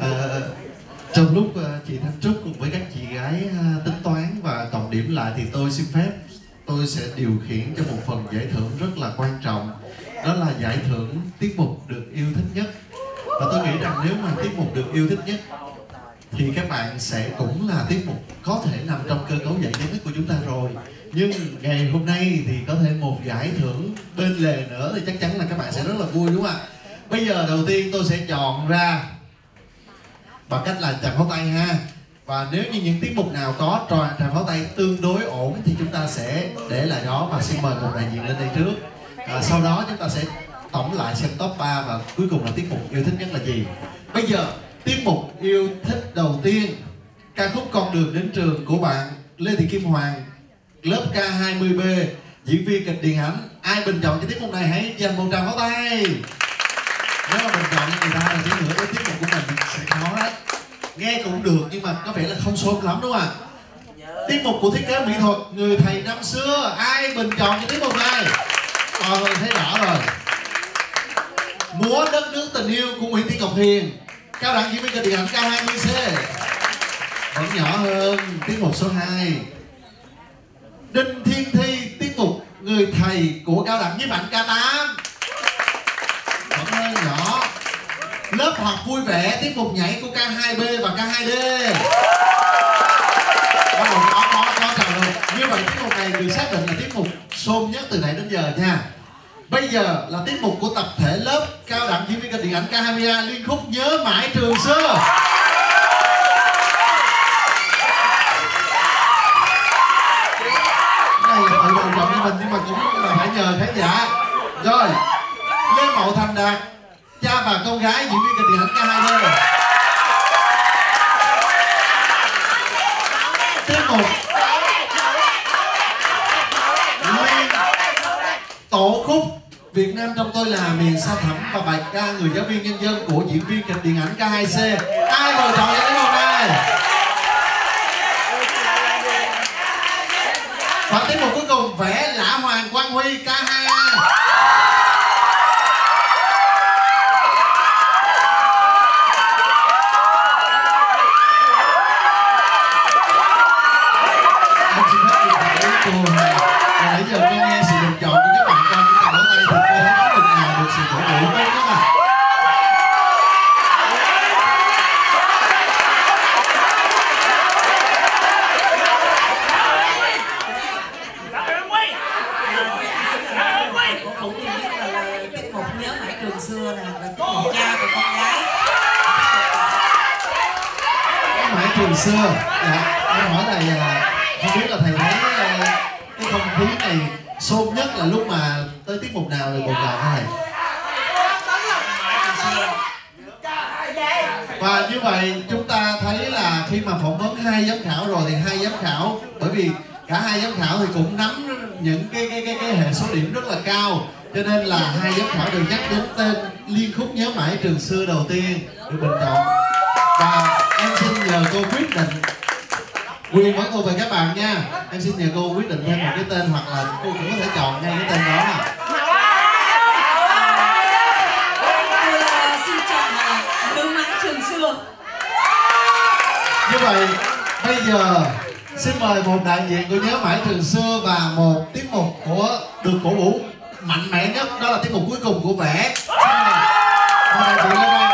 À, trong lúc à, chị Thanh Trúc cùng với các chị gái à, tính toán và cộng điểm lại thì tôi xin phép tôi sẽ điều khiển cho một phần giải thưởng rất là quan trọng. Đó là giải thưởng tiết mục được yêu thích nhất. Và tôi nghĩ rằng nếu mà tiết mục được yêu thích nhất thì các bạn sẽ cũng là tiết mục có thể nằm trong cơ cấu giải nhất của chúng ta rồi. Nhưng ngày hôm nay thì có thêm một giải thưởng bên lề nữa thì chắc chắn là các bạn sẽ rất là vui đúng không ạ? Bây giờ đầu tiên tôi sẽ chọn ra bằng cách là chạm pháo tay ha. Và nếu như những tiết mục nào có trò tràng pháo tay tương đối ổn thì chúng ta sẽ để lại đó và xin mời một đại diện lên đây trước. À, sau đó chúng ta sẽ tổng lại xem top 3 và cuối cùng là tiết mục yêu thích nhất là gì. Bây giờ tiết mục yêu thích đầu tiên. Ca khúc con đường đến trường của bạn lê thị kim hoàng lớp K20B diễn viên kịch điện ảnh ai bình chọn cho tiết mục này hãy dành một tràng pháo tay nếu mà mình chọn cho người ta là tiếng nữa đến tiết mục của mình sẽ khó đấy nghe cũng được, nhưng mà có vẻ là không sớm lắm, đúng không ạ? À? tiết mục của thiết kế mỹ thuật, người thầy năm xưa, ai bình chọn cho tiết mục này? Ờ, Mọi người thấy rõ rồi. Múa đất nước tình yêu của nguyễn thị ngọc hiền. Cao đẳng diễn viên kịch điện ảnh cao 20 c. Vẫn nhỏ hơn tiết mục số 2 đinh thiên thi, tiết mục người thầy của cao đẳng nhiếp ảnh k 8 lớp học vui vẻ, tiết mục nhảy của K2B và K2D bắt đầu có có có chào rồi như vậy, tiết mục này được xác định là tiết mục xôm nhất từ nãy đến giờ nha. Bây giờ là tiết mục của tập thể lớp cao đẳng diễn viên kịch điện ảnh K20A liên khúc nhớ mãi trường xưa. Này là tự động cho mình, nhưng mà cũng là phải nhờ khán giả. Rồi, lê mậu thành đạt cha và con gái, diễn viên kịch điện ảnh ca hai b tiết mục tổ khúc Việt Nam trong tôi là miền sa thẳm và bài ca người giáo viên nhân dân của diễn viên kịch điện ảnh K2C ai bầu chọn cho cái hôm nay và tiết mục cuối cùng, vẽ lã hoàng quang huy K2A Em xin phép được hỏi cô Hà Và nãy giờ con nghe sự bình chọn của các bạn con chúng ta vỗ tay thì cô thấy có phần nào được sự cổ vũ tốt nhất à cũng như biết là, là tiết mục nhớ mãi trường xưa nè và tiết mục cha của con gái Cái mãi trường xưa dạ, Em hỏi thầy à, không biết là thầy thấy à, cái không khí này xôn nhất là lúc mà tới tiết mục nào được bầu chọn hả thầy? Và như vậy chúng ta thấy là khi mà phỏng vấn hai giám khảo rồi thì hai giám khảo bởi vì cả hai giám khảo thì cũng nắm những cái cái cái, cái hệ số điểm rất là cao. Cho nên là hai giám khảo đều nhắc đến tên liên khúc nhớ mãi trường xưa đầu tiên được bình chọn. Và em xin nhờ cô quyết định. Quyền vẫn thuộc về các bạn nha. Em xin nhờ cô quyết định thêm một cái tên hoặc là cô cũng có thể chọn ngay cái tên đó như vậy, bây giờ xin mời một đại diện của nhớ mãi trường xưa và một tiết mục của được cổ vũ mạnh mẽ nhất, đó là tiết mục cuối cùng của vẽ xin mời một đại diện lên đây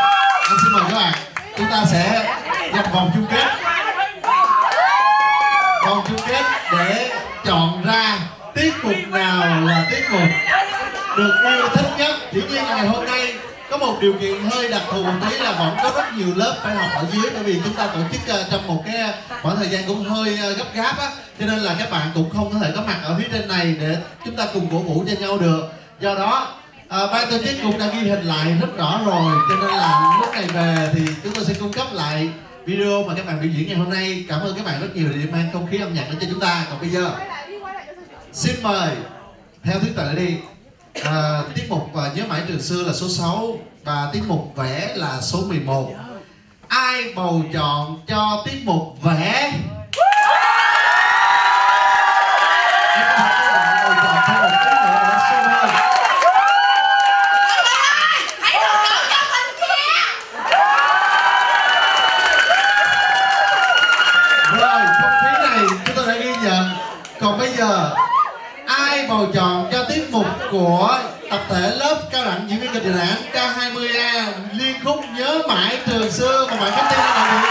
em xin mời các bạn chúng ta sẽ nhập vòng chung kết vòng chung kết để chọn ra tiết mục nào là tiết mục được yêu thích nhất dĩ nhiên là ngày hôm nay có một điều kiện hơi đặc thù một tí là vẫn có rất nhiều lớp phải học ở dưới bởi vì chúng ta tổ chức ờ, trong một cái ờ, khoảng thời gian cũng hơi ờ, gấp gáp á. Cho nên là các bạn cũng không có thể có mặt ở phía trên này để chúng ta cùng cổ vũ cho nhau được. Do đó à, ban tổ chức cũng đã ghi hình lại rất rõ rồi. Cho nên là lúc này về thì chúng tôi sẽ cung cấp lại video mà các bạn biểu diễn ngày hôm nay. Cảm ơn các bạn rất nhiều để mang không khí âm nhạc đến cho chúng ta. Còn bây giờ xin mời theo thứ tự đi à, tiết mục và nhớ mãi trường xưa là số 6 và tiết mục vẽ là số 11 ai bầu chọn cho tiết mục vẽ Em thật các bạn bầu chọn thêm một tí nữa để sung hơn hãy bầu chọn cho mình kia thể lớp cao đẳng diễn K20A liên khúc nhớ mãi trường xưa mà bạn Khánh Tiên đã đạt được.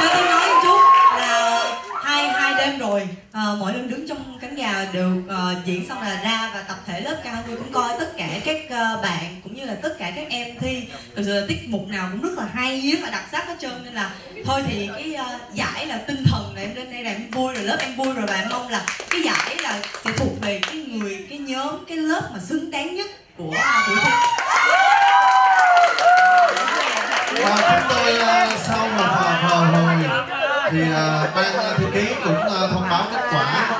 cho tôi nói một chút là hai hai đêm rồi ờ, à, mỗi lần đứng trong cánh gà đều uh, diễn xong là ra và tập thể lớp cao tôi cũng coi tất cả các uh, bạn cũng như là tất cả các em thi. Thực sự là tiết mục nào cũng rất là hay và đặc sắc hết trơn. Nên là thôi thì cái uh, giải là tinh thần là em lên đây là em vui rồi lớp em vui rồi và em mong là cái giải là sẽ thuộc về cái người cái nhóm cái lớp mà xứng đáng nhất của ờ, buổi thi Và chúng tôi ờ, sau một phờ phờ hồi thì uh, ban thư ký cũng uh, thông báo kết quả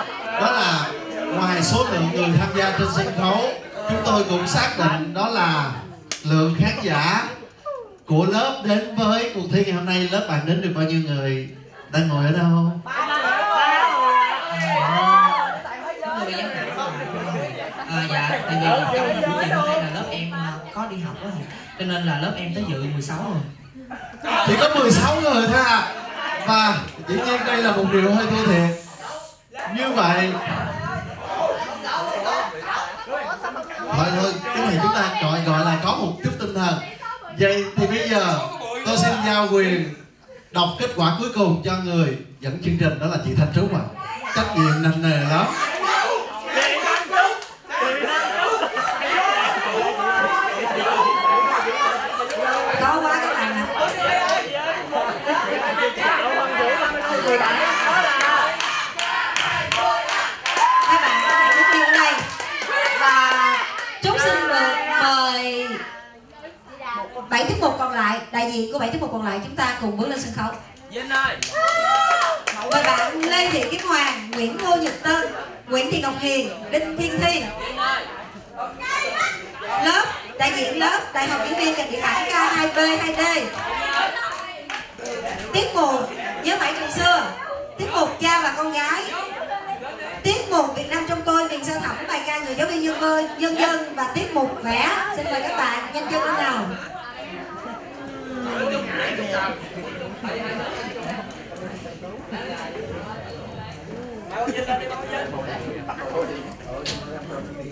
đó là ngoài số lượng người tham gia trên sân khấu chúng tôi cũng xác định đó là lượng khán giả của lớp đến với cuộc thi ngày hôm nay lớp bạn đến được bao nhiêu người đang ngồi ở đâu người giám khảo à, dạ tại vì trong buổi chiều hôm nay là lớp em có đi học á cho nên là lớp em tới dự 16 rồi chỉ có 16 người thôi à và dĩ nhiên đây là một điều hơi thua thiệt. Như vậy thôi thôi cái này chúng ta gọi gọi là có một chút tinh thần. Vậy thì bây giờ tôi xin giao quyền đọc kết quả cuối cùng cho người dẫn chương trình, đó là chị thanh trúc ạ. Trách nhiệm nặng nề lắm có quá các bạn ạ các bạn có thể đứng yên đây và chúc xin được mời bảy tiết mục còn lại đại diện của bảy tiết mục còn lại chúng ta cùng bước lên sân khấu. Vinh ơi! Mời bạn lê thị kim hoàng nguyễn ngô nhật tân nguyễn thị ngọc hiền đinh thiên thi. Lớp đại diện lớp đại học diễn viên ngành điện ảnh K2B 2D tiết mục nhớ mãi trường xưa. Tiết mục cha và con gái. Tiết mục Việt Nam trong tôi miền sơ thẳm bài ca người giáo viên nhân dân dân. Và tiết mục vẽ. Xin mời các bạn nhanh chân lên nào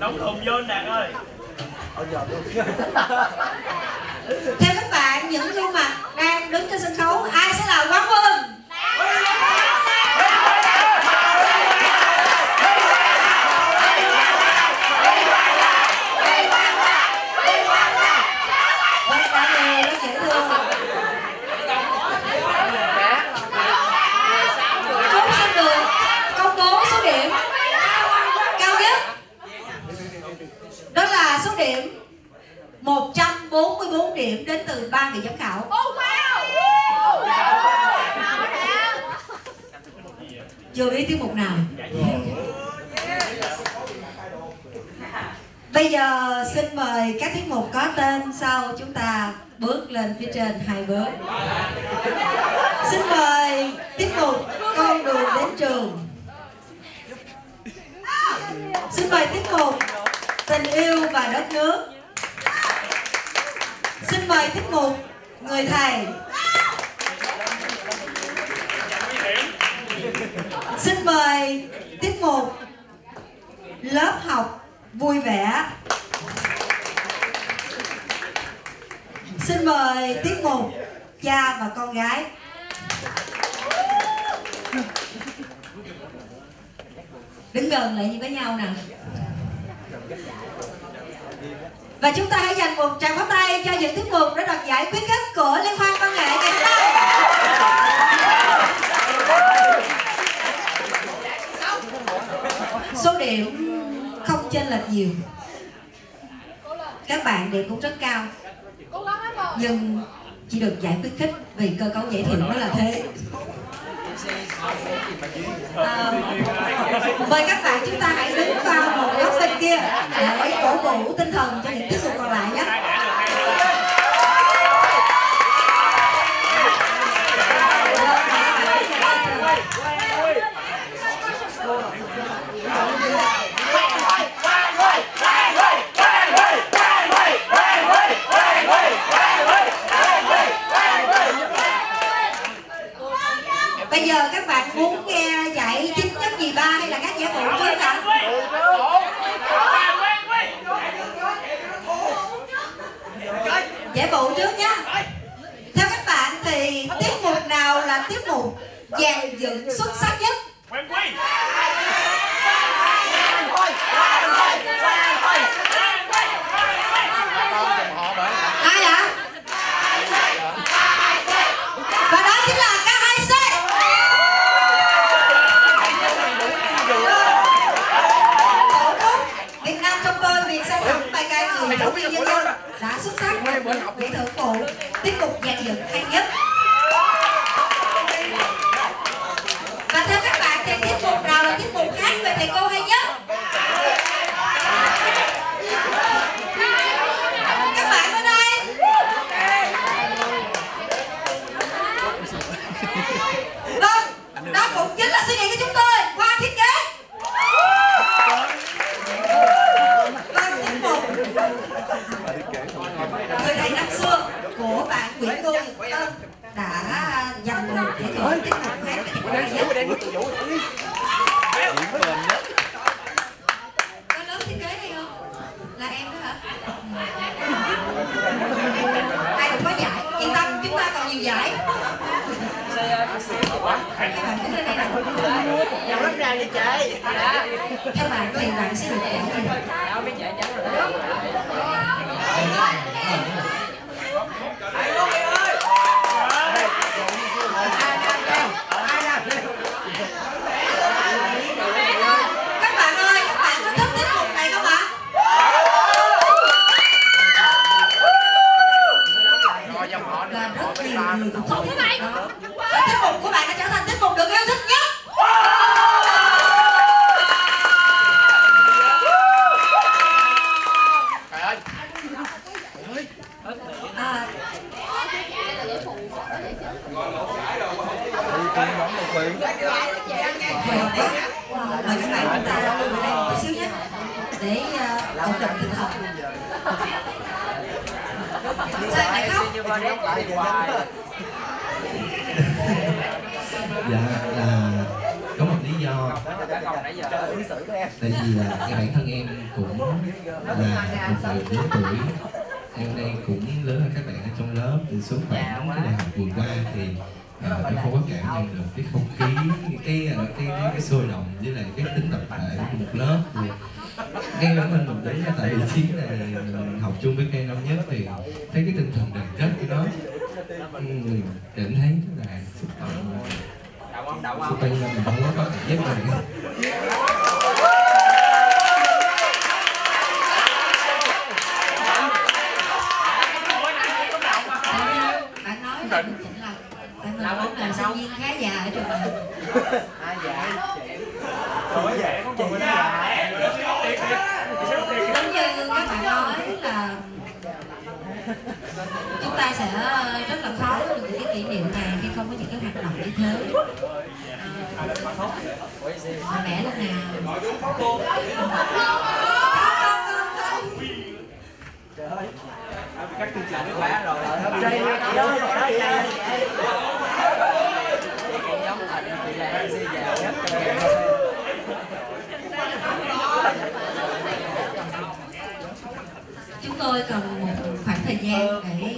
Đóng thùng vô anh Đạt ơi. Theo các bạn những gương mặt đang đứng trên sân khấu ai sẽ là quán quân Tất cả đều rất dễ thương Chúc xin được công bố số điểm cao nhất Đó là số điểm 144 điểm đến từ ba vị giám khảo Chưa biết tiết mục nào Bây giờ xin mời các tiết mục có tên sau chúng ta bước lên phía trên hai bước. Xin mời tiết mục Con đường đến trường. Xin mời tiết mục Tình yêu và đất nước. Xin mời tiết mục Người thầy. Xin mời tiết mục Lớp học vui vẻ. Xin mời tiết mục Cha và con gái. Đứng gần lại như với nhau nè. Và chúng ta hãy dành một tràng pháo tay cho những tiết mục đã đoạt giải khuyến khích của Liên hoan văn nghệ ngày hôm nay. Số điểm rất là nhiều. Các bạn đều cũng rất cao. Nhưng chỉ được giải khuyến khích vì cơ cấu giải thưởng nó là thế. À, Mời các bạn chúng ta hãy đứng vào một góc bên kia Để cổ vũ tinh thần cho những tiết mục còn lại nhé Bây giờ các bạn muốn nghe giải và giáo viên nhân dân đã xuất sắc đạt được giải thưởng phụ tiết mục dàn dựng hay nhất. Và theo các bạn thì tiết mục nào là tiết mục hát về thầy cô hay nhất? Các bạn ở đây. Vâng đó cũng chính là suy nghĩ của chúng tôi qua thiết kế vâng tiết mục người thầy năm xưa của bạn Nguyễn Ngô Nhật Tân đã giành được giải thưởng tiết mục hát về thầy cô hay nhất có lớp thiết kế hay không là em đó hả ai cũng có giải yên tâm chúng ta còn nhiều giải các bạn đứng lên đây nào theo bạn thì bạn sẽ được giải gì các bạn ơi các bạn có thích tiết mục này không ạ là rất nhiều người cũng thích tiết mục đó Và tiết mục của bạn đã trở thành tiết mục được yêu thích nhất à, hồi hộp quá mời các bạn chúng ta ngồi đây một xíu nhé. Để uh, ổn định tinh thần. Sao lại khóc? Dạ là có một lý do tại vì là cái bản thân em cũng là một người lớn tuổi. Em đây cũng lớn hơn các bạn ở trong lớp từ số khoảng cái đại học vừa qua thì à, không có cảm nhận được cái không khí cái cái cái cái, cái sôi động với lại cái tính tập thể của một lớp. Thì ngay bản thân mình đứng ở tại vị trí này mình học chung với cây năm nhất thì thấy cái tinh thần đoàn kết của nó. Ừ, mình cảm thấy rất là xúc động. Xúc tay mình không có cảm giác này bạn nói là mình chỉnh lòng tại mình vốn là sinh viên khá già ở trường này giống như các bạn nói là chúng ta sẽ rất là khó được những cái kỷ niệm này khi không có những thế à, mẹ lúc nào chúng tôi cần một khoảng thời gian để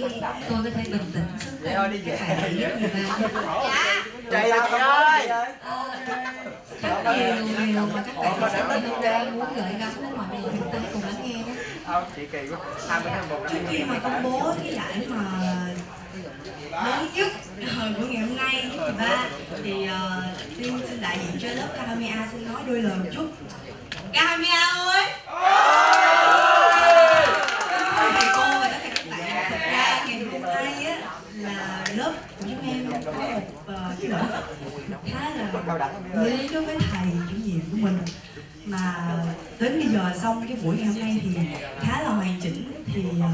tôi có thể bình tĩnh sức để các bạn hãy biết Ờ, rất nhiều điều mà các bạn sẽ nay muốn gửi gắm đến mọi người chúng ta cùng lắng nghe nhé trước khi mà công bố cái giải mà lớn nhất ờ, của ngày hôm nay kỳ ba thì uh, tiên xin đại diện cho lớp Kahamia xin nói đôi lời một chút. Kahamia ơi Thưa thầy cô và tất cả các bạn thực ra ngày hôm nay á là lớp của chúng em có một ờ, cái lỗi cao đẳng người đối với thầy chủ nhiệm của mình mà đến bây giờ xong cái buổi ngày hôm nay thì khá là hoàn chỉnh thì uh,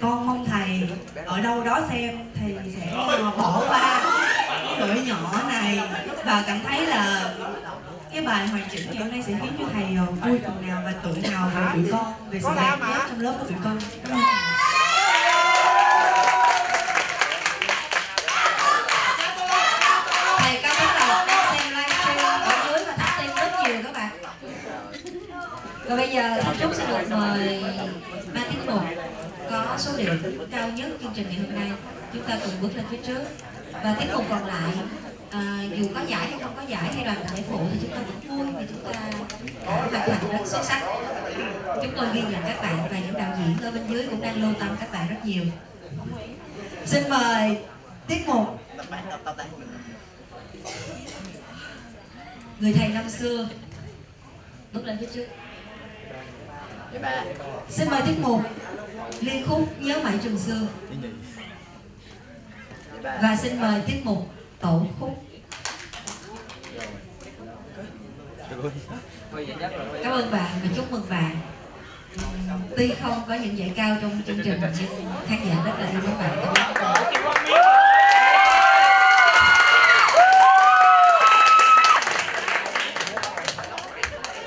con mong thầy ở đâu đó xem thầy sẽ ờ, bỏ qua cái lỗi nhỏ này và cảm thấy là cái bài hoàn chỉnh ngày hôm nay sẽ khiến cho thầy ờ, vui phần nào và tự hào về tụi con về sự đoàn kết trong lớp của tụi con. Cảm ơn có cao nhất chương trình ngày hôm nay. Chúng ta cùng bước lên phía trước. Và tiết mục còn lại à, dù có giải hay không có giải hay đoàn thể phụ thì chúng ta cũng vui vì chúng ta hoàn thành rất xuất sắc. Chúng tôi ghi nhận các bạn và những đạo diễn ở bên dưới cũng đang lưu tâm các bạn rất nhiều. Xin mời tiết mục người thầy năm xưa. Bước lên phía trước. Dạ vâng xin mời tiết mục liên khúc nhớ mãi trường xưa. Và xin mời tiết mục tổ khúc. Cảm ơn bạn và chúc mừng bạn. Tuy không có những giải cao trong chương trình, nhưng khán giả rất là yêu các bạn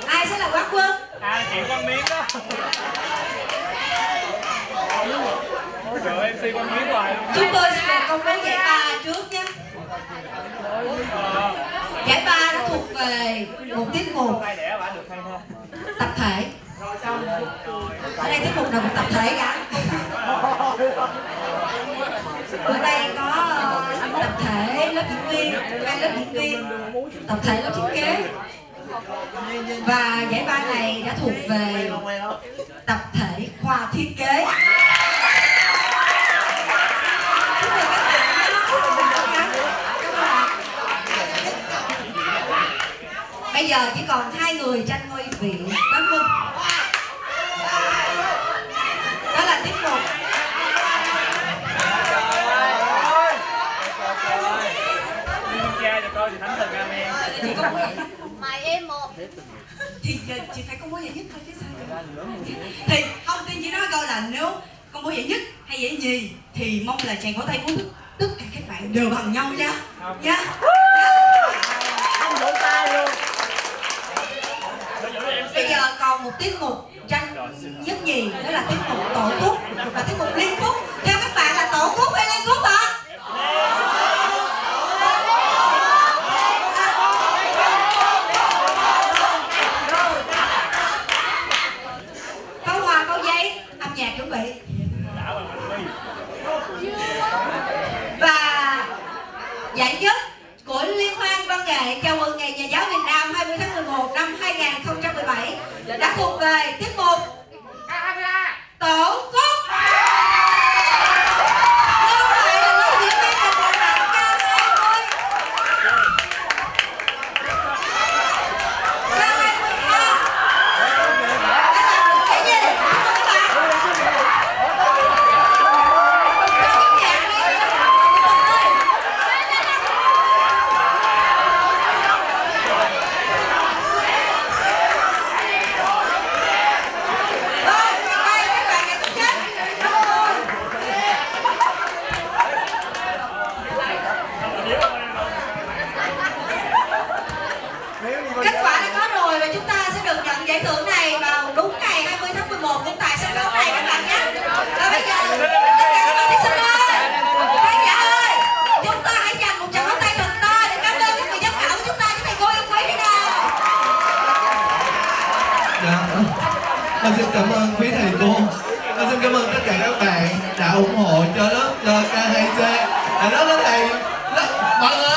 ai sẽ là quán quân à chị quang miếng đó Trời MC quang miếng hoài luôn chúng tôi sẽ được công bố giải ba trước nhé giải ba nó thuộc về một tiết mục. Tập thể. Ở đây tiết mục nào cũng tập thể cả. Ở đây có ờ, tập thể lớp diễn viên hai lớp diễn viên, tập thể lớp thiết kế. Và giải ba này đã thuộc về tập thể khoa thiết kế Chúc mừng các bạn nhé. Cảm ơn ạ. Bây giờ chỉ còn hai người tranh ngôi vị quán quân. Đó là tiết mục. Coi Chị giải nhất mày em một. Thì chị phải công bố giải nhất thôi chứ sao. Thì không tiên chỉ nói câu là nếu công bố giải nhất hay giải nhì Thì mong là chàng có tay của tất, tất cả các bạn đều bằng nhau nha. Nha không vỗ tay luôn Bây giờ còn một tiết mục tranh nhất nhì, đó là tiết mục tổ khúc và tiết mục liên khúc theo các bạn là tổ khúc hay liên khúc ạ câu hòa câu giấy âm nhạc chuẩn bị và giải nhất của Liên hoan văn nghệ chào mừng Ngày Nhà giáo Việt Nam 20 tháng 11 năm 2017 đã thuộc về tiết mục Tổ khúc. Như vậy là lớp diễn viên là một hạng ca 20. Ca 20 ha. Đã làm được cái gì? Chúc mừng các bạn. Cho cái nhạc đi. Chúc mừng ơi. Rồi, ngày mai các bạn hãy thức giấc. Đúng rồi. Kết quả đã có rồi và chúng ta sẽ được nhận giải thưởng này vào đúng ngày 20 tháng 11 cũng tại sân khấu này các bạn nhé. Và bây giờ tất cả các bạn thí sinh ơi, khán giả ơi, chúng ta hãy dành một tràng pháo tay thật to để cảm ơn các vị giám khảo của chúng ta, những thầy cô yêu quý đi nào. Dạ. Con xin cảm ơn quý thầy cô Con xin cảm ơn tất cả các bạn đã ủng hộ cho lớp LK2C Là lớp lớp thầy lớp, Mọi người